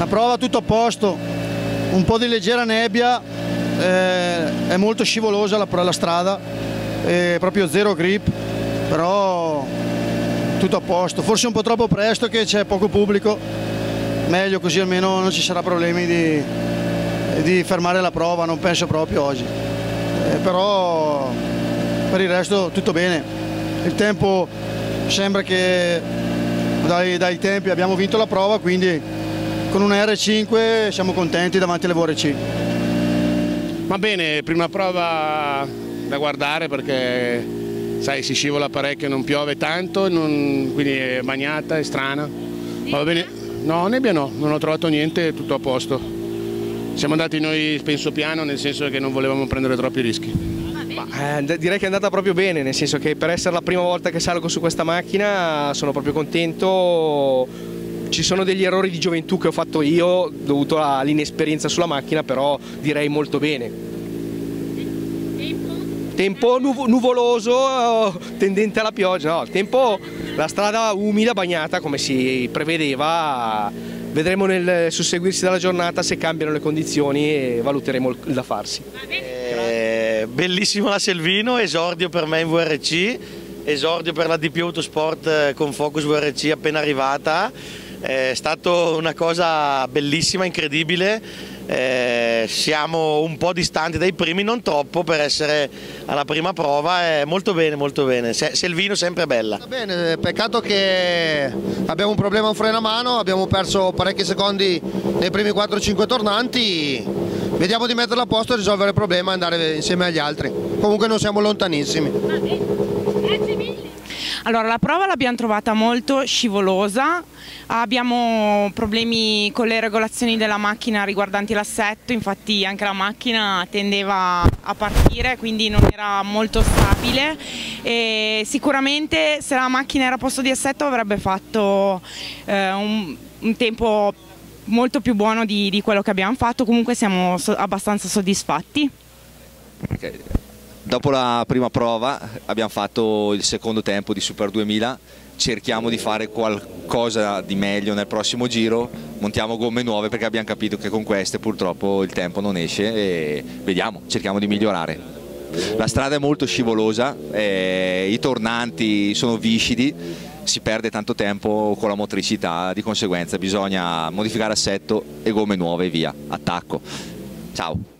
La prova tutto a posto, un po' di leggera nebbia, eh, è molto scivolosa la, la strada, è proprio zero grip, però tutto a posto. Forse un po' troppo presto che c'è poco pubblico, meglio così almeno non ci sarà problemi di, di fermare la prova, non penso proprio oggi. Eh, però per il resto tutto bene. Il tempo sembra che dai, dai tempi abbiamo vinto la prova, quindi con una R5 siamo contenti davanti alle VRC. Va bene, prima prova da guardare perché sai, si scivola parecchio, non piove tanto, non, quindi è bagnata, è strana. Va bene? No, nebbia no, non ho trovato niente, tutto a posto. Siamo andati noi penso piano nel senso che non volevamo prendere troppi rischi. Ma, eh, direi che è andata proprio bene, nel senso che per essere la prima volta che salgo su questa macchina sono proprio contento. Ci sono degli errori di gioventù che ho fatto io dovuto all'inesperienza sulla macchina, però direi molto bene. Tempo nuvoloso, tendente alla pioggia, no, tempo, la strada umida, bagnata come si prevedeva, vedremo nel susseguirsi della giornata se cambiano le condizioni e valuteremo il da farsi. Eh, bellissimo la Selvino, esordio per me in VRC, esordio per la DP Autosport eh, con Focus VRC appena arrivata, è stata una cosa bellissima, incredibile eh, siamo un po' distanti dai primi, non troppo per essere alla prima prova, è molto bene, molto bene. Selvino sempre bella. Bene, peccato che abbiamo un problema a un freno a mano, abbiamo perso parecchi secondi nei primi 4-5 tornanti, vediamo di metterla a posto, risolvere il problema e andare insieme agli altri. Comunque non siamo lontanissimi. Allora, la prova l'abbiamo trovata molto scivolosa, abbiamo problemi con le regolazioni della macchina riguardanti l'assetto, infatti anche la macchina tendeva a partire, quindi non era molto stabile e sicuramente se la macchina era a posto di assetto avrebbe fatto eh, un, un tempo molto più buono di, di, quello che abbiamo fatto, comunque siamo so abbastanza soddisfatti. Okay. Dopo la prima prova abbiamo fatto il secondo tempo di Super 2000, cerchiamo di fare qualcosa di meglio nel prossimo giro, montiamo gomme nuove perché abbiamo capito che con queste purtroppo il tempo non esce e vediamo, cerchiamo di migliorare. La strada è molto scivolosa, eh, i tornanti sono viscidi, si perde tanto tempo con la motricità, di conseguenza bisogna modificare assetto e gomme nuove e via, attacco. Ciao!